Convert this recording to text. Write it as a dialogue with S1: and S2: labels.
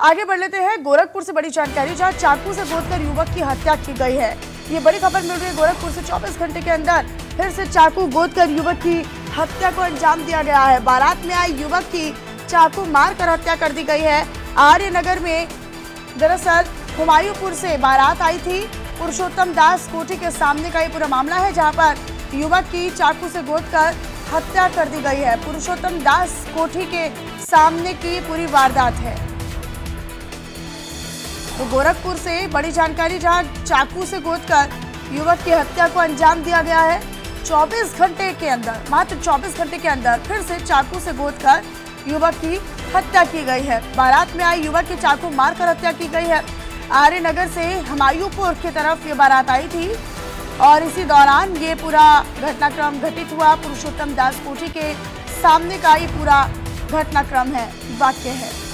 S1: आगे बढ़ लेते हैं गोरखपुर से बड़ी जानकारी, जहाँ चाकू से गोदकर युवक की हत्या की गई है। ये बड़ी खबर मिल रही है गोरखपुर से। 24 घंटे के अंदर फिर से चाकू गोदकर युवक की हत्या को अंजाम दिया गया है। बारात में आए युवक की चाकू मार कर हत्या कर दी गई है। आर्यनगर में दरअसल हुमायूंपुर से बारात आई थी। पुरुषोत्तम दास कोठी के सामने का ये पूरा मामला है, जहाँ पर युवक की चाकू से गोदकर हत्या कर दी गई है। पुरुषोत्तम दास कोठी के सामने की पूरी वारदात है। तो गोरखपुर से बड़ी जानकारी जहाँ चाकू से गोदकर युवक की हत्या को अंजाम दिया गया है। 24 घंटे के अंदर, मात्र 24 घंटे के अंदर फिर से चाकू से गोदकर युवक की हत्या की गई है। बारात में आए युवक की चाकू मारकर हत्या की गई है। आर्यनगर से हमायूपुर की तरफ़ ये बारात आई थी और इसी दौरान ये पूरा घटनाक्रम घटित हुआ। पुरुषोत्तम दास कोठी के सामने का ये पूरा घटनाक्रम है। वाक्य है।